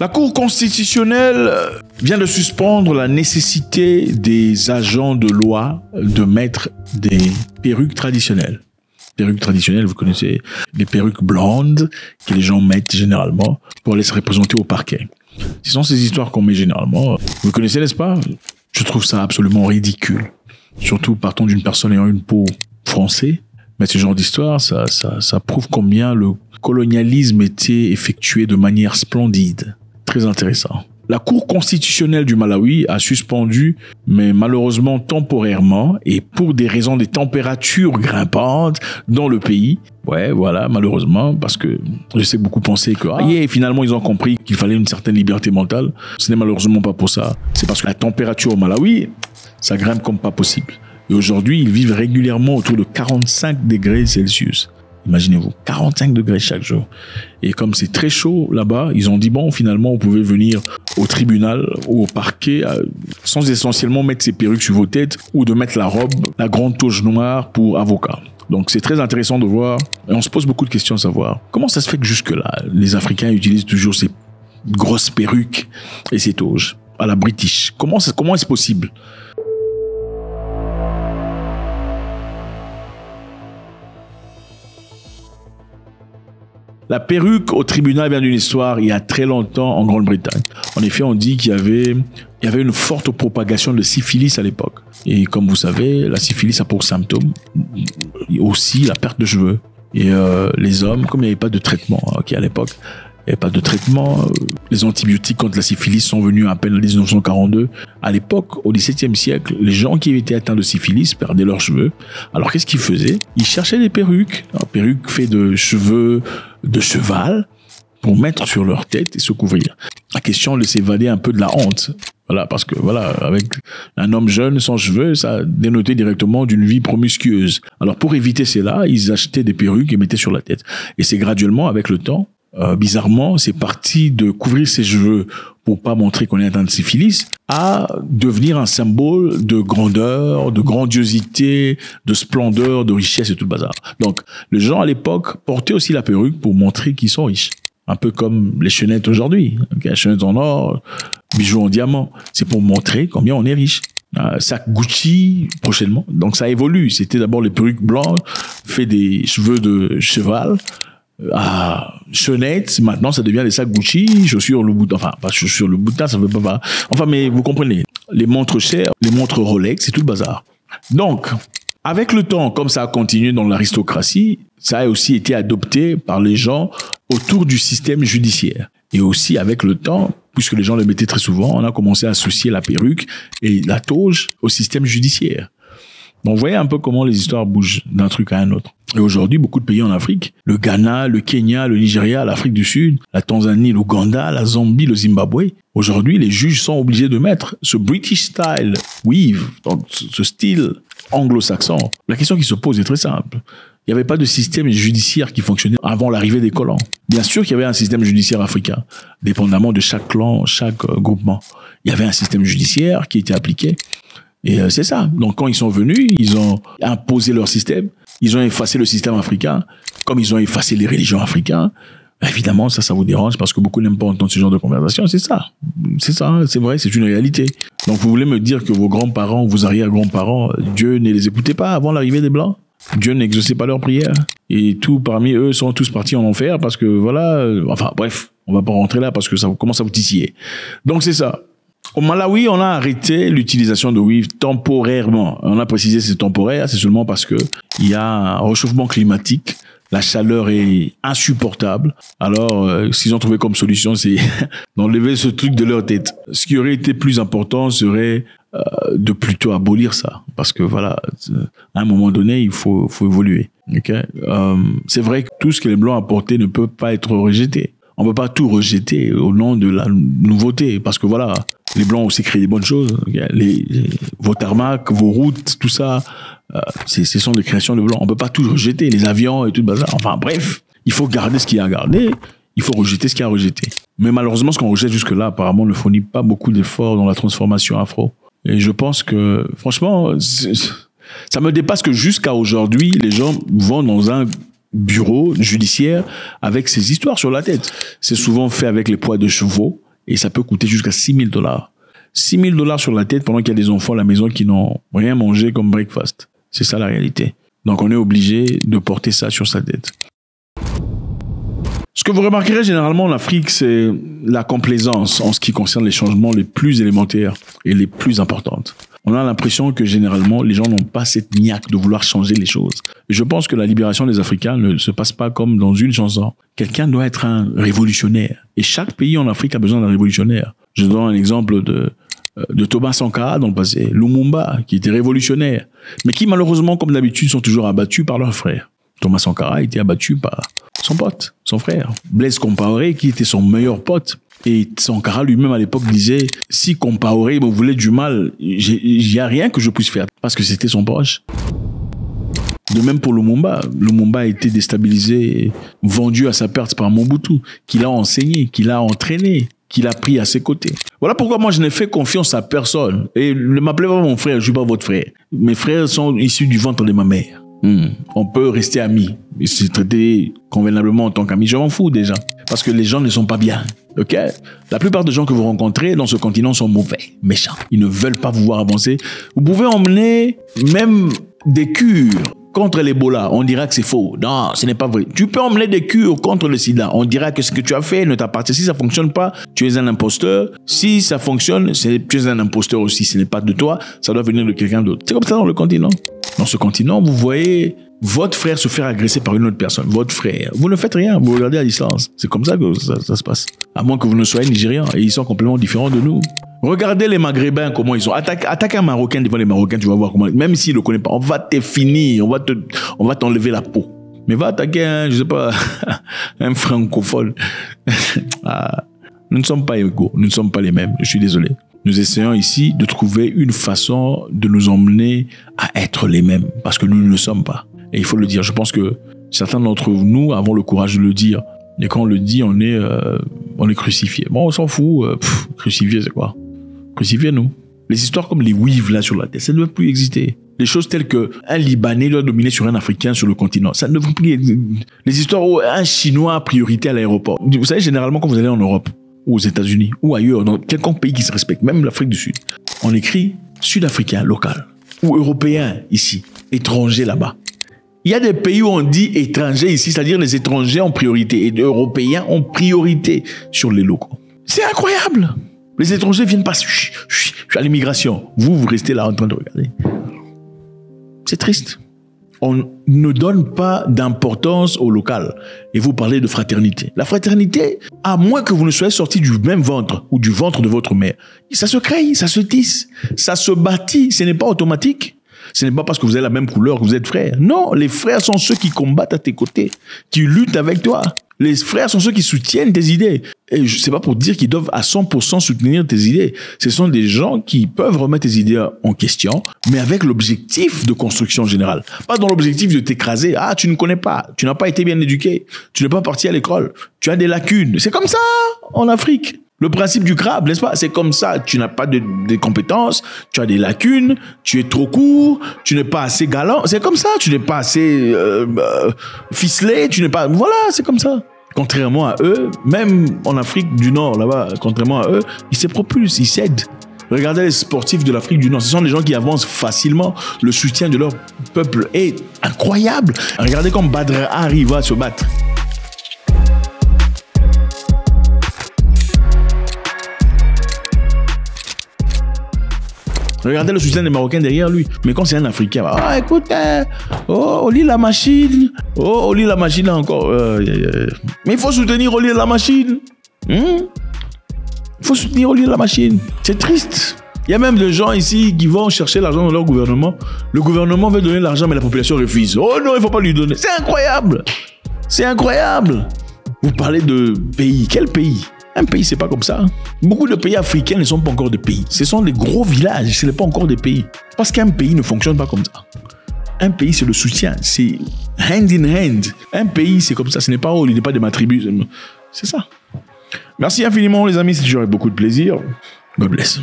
La Cour constitutionnelle vient de suspendre la nécessité des agents de loi de mettre des perruques traditionnelles. Perruques traditionnelles, vous connaissez les perruques blondes que les gens mettent généralement pour aller se représenter au parquet. Ce sont ces histoires qu'on met généralement. Vous connaissez, n'est-ce pas? Je trouve ça absolument ridicule. Surtout partant d'une personne ayant une peau française. Mais ce genre d'histoire, ça, ça, ça prouve combien le colonialisme était effectué de manière splendide. Très intéressant. La Cour constitutionnelle du Malawi a suspendu, mais malheureusement temporairement, et pour des raisons des températures grimpantes dans le pays. Ouais, voilà, malheureusement, parce que je sais beaucoup pensaient que, ah, yeah, finalement, ils ont compris qu'il fallait une certaine liberté mentale. Ce n'est malheureusement pas pour ça. C'est parce que la température au Malawi, ça grimpe comme pas possible. Et aujourd'hui, ils vivent régulièrement autour de 45 degrés Celsius. Imaginez-vous, 45 degrés chaque jour. Et comme c'est très chaud là-bas, ils ont dit, bon, finalement, vous pouvez venir au tribunal ou au parquet euh, sans essentiellement mettre ses perruques sur vos têtes ou de mettre la robe, la grande touche noire pour avocat. Donc c'est très intéressant de voir, et on se pose beaucoup de questions à savoir, comment ça se fait que jusque-là, les Africains utilisent toujours ces grosses perruques et ces toges à la British? Comment, comment est-ce possible? La perruque au tribunal vient d'une histoire il y a très longtemps en Grande-Bretagne. En effet, on dit qu'il y avait, une forte propagation de syphilis à l'époque. Et comme vous savez, la syphilis a pour symptôme aussi la perte de cheveux. Et euh, les hommes, comme il n'y avait pas de traitement okay, à l'époque, n'y avait pas de traitement. Les antibiotiques contre la syphilis sont venus à peine en 1942. À l'époque, au XVIIe siècle, les gens qui étaient atteints de syphilis perdaient leurs cheveux. Alors qu'est-ce qu'ils faisaient? Ils cherchaient des perruques. Une perruque faite de cheveux de cheval pour mettre sur leur tête et se couvrir. La question de s'évader un peu de la honte. Voilà, parce que voilà, avec un homme jeune sans cheveux, ça dénotait directement d'une vie promiscueuse. Alors pour éviter cela, ils achetaient des perruques et mettaient sur la tête. Et c'est graduellement, avec le temps, euh, bizarrement, c'est parti de couvrir ses cheveux pour pas montrer qu'on est atteint de syphilis, à devenir un symbole de grandeur, de grandiosité, de splendeur, de richesse et tout le bazar. Donc, les gens à l'époque portaient aussi la perruque pour montrer qu'ils sont riches. Un peu comme les chaînettes aujourd'hui. Okay, chaînettes en or, bijoux en diamant. C'est pour montrer combien on est riche. Un sac Gucci prochainement. Donc ça évolue. C'était d'abord les perruques blanches, fait des cheveux de cheval, à Chenette, maintenant ça devient des sacs Gucci, chaussures le bout, enfin pas chaussures le bout ça veut pas, enfin mais vous comprenez, les montres chères, les montres Rolex, c'est tout le bazar. Donc, avec le temps, comme ça a continué dans l'aristocratie, ça a aussi été adopté par les gens autour du système judiciaire. Et aussi avec le temps, puisque les gens le mettaient très souvent, on a commencé à associer la perruque et la toge au système judiciaire. Donc, vous voyez un peu comment les histoires bougent d'un truc à un autre. Et aujourd'hui, beaucoup de pays en Afrique, le Ghana, le Kenya, le Nigeria, l'Afrique du Sud, la Tanzanie, l'Ouganda, la Zambie, le Zimbabwe, aujourd'hui, les juges sont obligés de mettre ce British style weave, donc ce style anglo-saxon. La question qui se pose est très simple. Il n'y avait pas de système judiciaire qui fonctionnait avant l'arrivée des colons. Bien sûr qu'il y avait un système judiciaire africain, dépendamment de chaque clan, chaque euh, groupement. Il y avait un système judiciaire qui était appliqué. Et euh, c'est ça. Donc quand ils sont venus, ils ont imposé leur système, ils ont effacé le système africain, comme ils ont effacé les religions africaines. Évidemment, ça, ça vous dérange parce que beaucoup n'aiment pas entendre ce genre de conversation. C'est ça. C'est ça. C'est vrai. C'est une réalité. Donc, vous voulez me dire que vos grands-parents, vos arrière-grands-parents, Dieu ne les écoutait pas avant l'arrivée des Blancs? Dieu n'exauçait pas leurs prières. Et tout parmi eux sont tous partis en enfer parce que voilà, euh, enfin, bref, on va pas rentrer là parce que ça commence à vous titiller. Donc, c'est ça. Au Malawi, on a arrêté l'utilisation de weave temporairement. On a précisé c'est temporaire, c'est seulement parce que il y a un réchauffement climatique. La chaleur est insupportable. Alors, euh, ce qu'ils ont trouvé comme solution, c'est d'enlever ce truc de leur tête. Ce qui aurait été plus important serait euh, de plutôt abolir ça. Parce que voilà, à un moment donné, il faut, faut évoluer. Okay? Euh, c'est vrai que tout ce que les Blancs apportaient ne peut pas être rejeté. On ne peut pas tout rejeter au nom de la nouveauté. Parce que voilà, les Blancs ont aussi créé des bonnes choses. Les, vos tarmacs, vos routes, tout ça, euh, ce sont des créations de Blancs. On peut pas tout rejeter, les avions et tout le bazar. Enfin bref, il faut garder ce qu'il y a à garder, il faut rejeter ce qu'il y a à rejeter. Mais malheureusement, ce qu'on rejette jusque-là, apparemment, ne fournit pas beaucoup d'efforts dans la transformation afro. Et je pense que, franchement, ça me dépasse que jusqu'à aujourd'hui, les gens vont dans un bureau judiciaire avec ces histoires sur la tête. C'est souvent fait avec les poids de chevaux Et ça peut coûter jusqu'à 6 000 dollars. 6 000 dollars sur la tête pendant qu'il y a des enfants à la maison qui n'ont rien mangé comme breakfast. C'est ça la réalité. Donc on est obligé de porter ça sur sa tête. Ce que vous remarquerez généralement en Afrique, c'est la complaisance en ce qui concerne les changements les plus élémentaires et les plus importantes. On a l'impression que généralement, les gens n'ont pas cette niaque de vouloir changer les choses. je pense que la libération des Africains ne se passe pas comme dans une chanson. Quelqu'un doit être un révolutionnaire. Et chaque pays en Afrique a besoin d'un révolutionnaire. Je donne un exemple de, euh, de Thomas Sankara dans le passé, Lumumba, qui était révolutionnaire, mais qui malheureusement, comme d'habitude, sont toujours abattus par leurs frères. Thomas Sankara a été abattu par son pote, son frère. Blaise Compaoré, qui était son meilleur pote. Et Sankara lui-même à l'époque disait, si Compaoré me voulait du mal, il n'y a rien que je puisse faire, parce que c'était son proche. De même pour Lumumba. Lumumba a été déstabilisé, vendu à sa perte par Mobutu, qu'il a enseigné, qu'il a entraîné, qu'il a pris à ses côtés. Voilà pourquoi moi je n'ai fait confiance à personne. Et ne m'appelez pas mon frère, je suis pas votre frère. Mes frères sont issus du ventre de ma mère. Hmm. On peut rester amis, mais se traiter convenablement en tant qu'amis, je m'en fous déjà. Parce que les gens ne sont pas bien. Ok? La plupart des gens que vous rencontrez dans ce continent sont mauvais, méchants. Ils ne veulent pas vous voir avancer. Vous pouvez emmener même des cures contre l'Ebola, on dira que c'est faux. Non, ce n'est pas vrai. Tu peux emmener des cures contre le sida. On dira que ce que tu as fait ne t'appartient. Si ça fonctionne pas, tu es un imposteur. Si ça fonctionne, tu es un imposteur aussi. Ce n'est pas de toi, ça doit venir de quelqu'un d'autre. C'est comme ça dans le continent. Dans ce continent, vous voyez votre frère se faire agresser par une autre personne. Votre frère. Vous ne faites rien. Vous regardez à distance. C'est comme ça que ça, se passe. À moins que vous ne soyez nigérian. Et ils sont complètement différents de nous. Regardez les Maghrébins, comment ils sont. Attaque, un Marocain devant les Marocains, tu vas voir comment. Même s'il ne connaît pas, on va te finir, on va te, on va t'enlever la peau. Mais va attaquer un, je sais pas, un francophone. Ah, nous ne sommes pas égaux, nous ne sommes pas les mêmes. Je suis désolé. Nous essayons ici de trouver une façon de nous emmener à être les mêmes, parce que nous ne le sommes pas. Et il faut le dire. Je pense que certains d'entre nous avons le courage de le dire. Et quand on le dit, on est, euh, on est crucifié. Bon, on s'en fout. Euh, crucifié, c'est quoi? Crucifiez-nous. Les histoires comme les weaves là sur la tête, ça ne doit plus exister. Les choses telles que un Libanais doit dominer sur un Africain sur le continent, ça ne doit plus exister. Les histoires où un Chinois a priorité à l'aéroport. Vous savez, généralement, quand vous allez en Europe, ou aux États-Unis, ou ailleurs, dans quelconque pays qui se respecte, même l'Afrique du Sud, on écrit Sud-Africain local, ou Européen ici, étranger là-bas. Il y a des pays où on dit étrangers ici, c'est-à-dire les étrangers en priorité, et Européens ont priorité sur les locaux. C'est incroyable les étrangers viennent pas. Je suis à l'immigration. Vous, vous restez là en train de regarder. C'est triste. On ne donne pas d'importance au local. Et vous parlez de fraternité. La fraternité, à moins que vous ne soyez sorti du même ventre ou du ventre de votre mère, ça se crée, ça se tisse, ça se bâtit. Ce n'est pas automatique. Ce n'est pas parce que vous avez la même couleur que vous êtes frères. Non, les frères sont ceux qui combattent à tes côtés, qui luttent avec toi. Les frères sont ceux qui soutiennent tes idées. Et je sais pas pour dire qu'ils doivent à 100% soutenir tes idées. Ce sont des gens qui peuvent remettre tes idées en question, mais avec l'objectif de construction générale. Pas dans l'objectif de t'écraser. Ah, tu ne connais pas. Tu n'as pas été bien éduqué. Tu n'es pas parti à l'école. Tu as des lacunes. C'est comme ça en Afrique. Le principe du crabe, n'est-ce pas? C'est comme ça. Tu n'as pas de, compétences, tu as des lacunes, tu es trop court, tu n'es pas assez galant. C'est comme ça. Tu n'es pas assez euh, euh, ficelé, tu n'es pas. Voilà, c'est comme ça. Contrairement à eux, même en Afrique du Nord, là-bas, contrairement à eux, ils se propulsent, ils cèdent. Regardez les sportifs de l'Afrique du Nord. Ce sont des gens qui avancent facilement. Le soutien de leur peuple est incroyable. Regardez comme Badr arrive à se battre. Regardez le soutien des Marocains derrière lui. Mais quand c'est un Africain, ah, écoute, hein. oh, lit la machine. Oh, on lit la machine encore. Euh, mais il faut soutenir on lit la machine. Hmm? Il faut soutenir on lit la machine. C'est triste. Il y a même des gens ici qui vont chercher l'argent dans leur gouvernement. Le gouvernement veut donner l'argent, mais la population refuse. Oh non, il ne faut pas lui donner. C'est incroyable. C'est incroyable. Vous parlez de pays. Quel pays? Un pays, c'est pas comme ça. Beaucoup de pays africains ne sont pas encore des pays. Ce sont des gros villages, ce n'est pas encore des pays. Parce qu'un pays ne fonctionne pas comme ça. Un pays, c'est le soutien, c'est hand in hand. Un pays, c'est comme ça, ce n'est pas, oh, il n'est pas de ma tribu. C'est ça. Merci infiniment, les amis, c'est toujours avec beaucoup de plaisir. God bless.